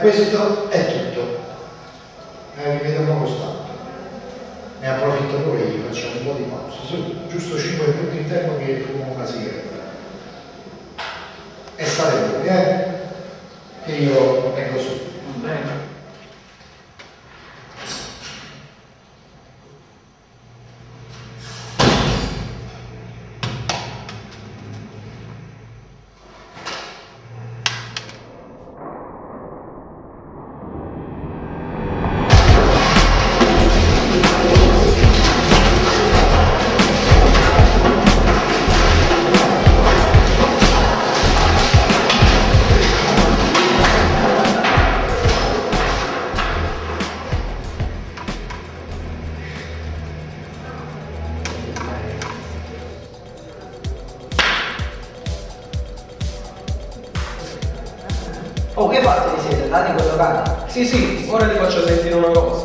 questo è tutto. Eh, rivediamo costante. Ne approfitto pure io, facciamo un po' di pausa, giusto 5 minuti in tempo che fumo una sigaretta. Sì, sì, ora ti faccio sentire una cosa.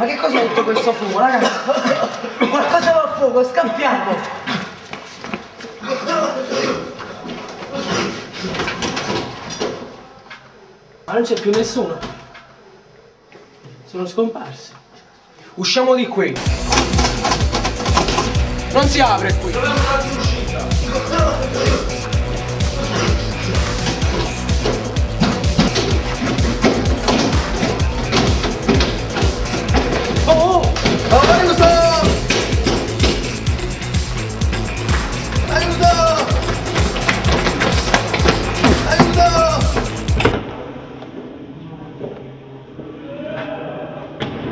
Ma che cos'è tutto questo fumo, ragazzi? Qualcosa va a fuoco, scappiamo! Ma non c'è più nessuno. Sono scomparsi. Usciamo di qui. Non si apre qui.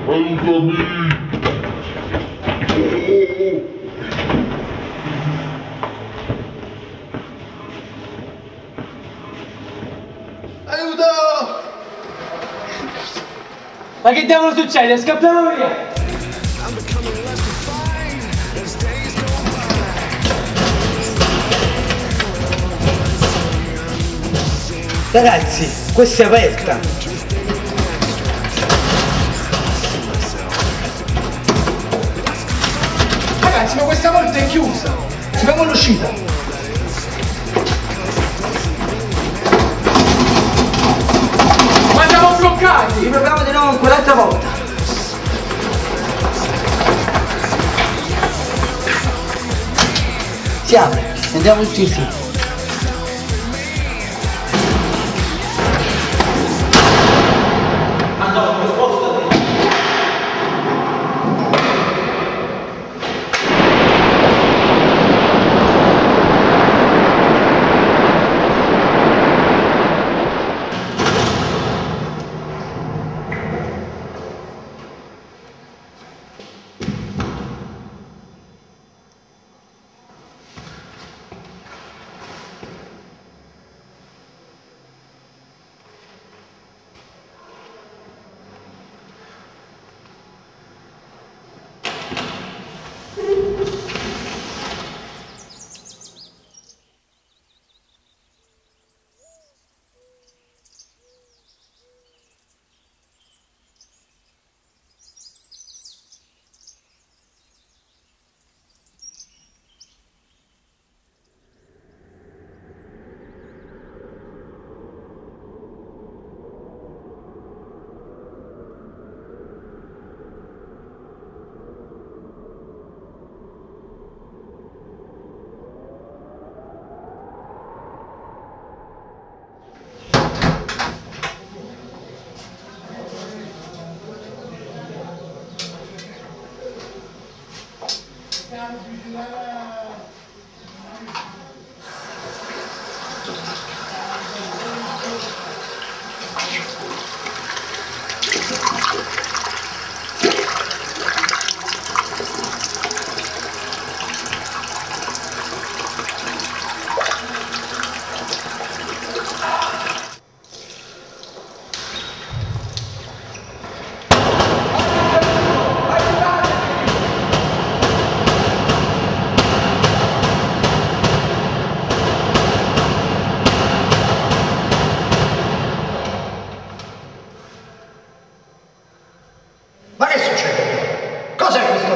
Aiuto! Ma che diavolo succede? Scappiamo via! Ragazzi, questa è aperta! Siamo all'uscita! Ma siamo bloccati! Riproviamo di nuovo quell'altra volta! Si apre, andiamo tutti insieme. Cabo de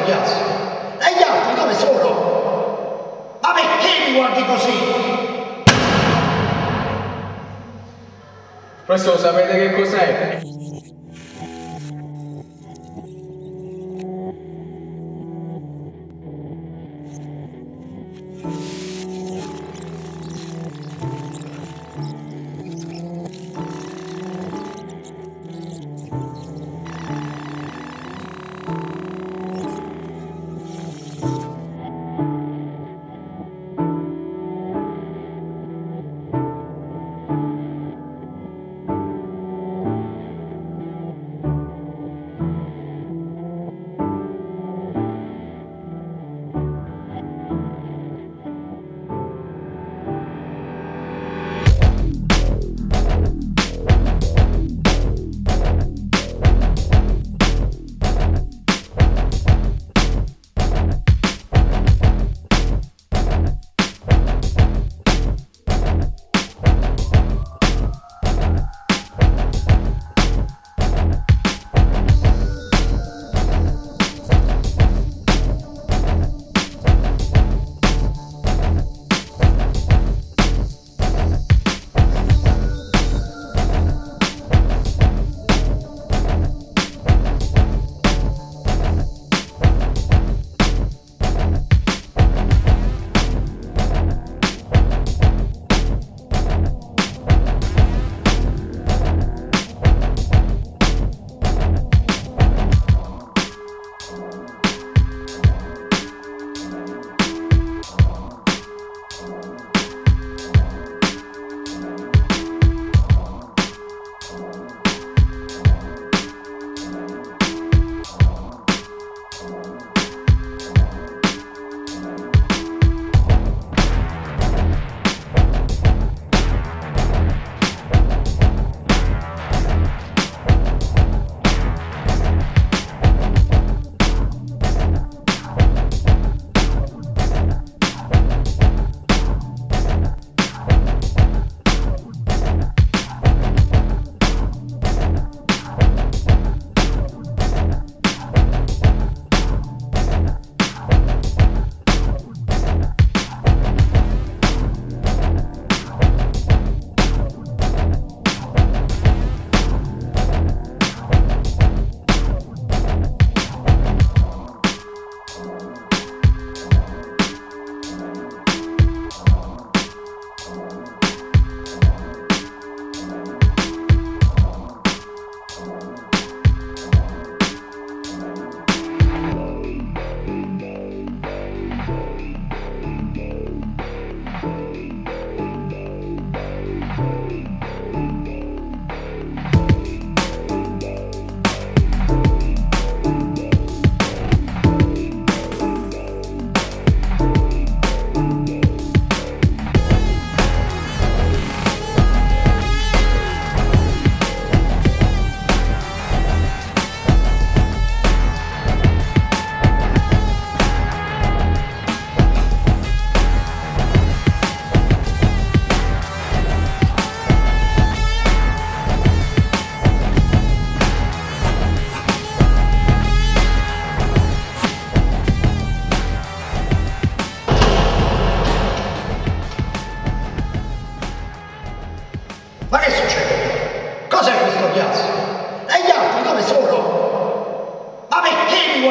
Piazzo? E gli altri dove sono? Ma perché mi guardi così? Questo lo sapete che cos'è?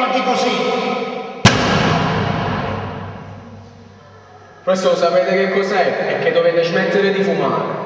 Guardi così? Questo sapete che cos'è? È che dovete smettere di fumare.